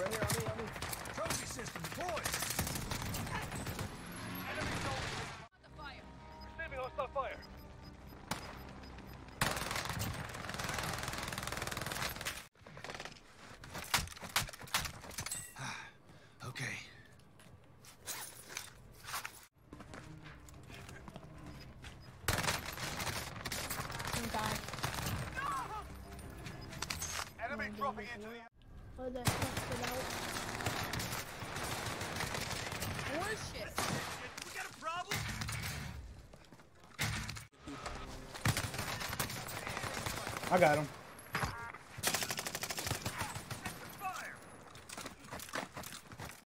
right here on me, on me. Trophy system deployed. Enemy soldiers. Fire. Receiving hostile fire. okay. No! Enemy dropping into the... Oh, I got him.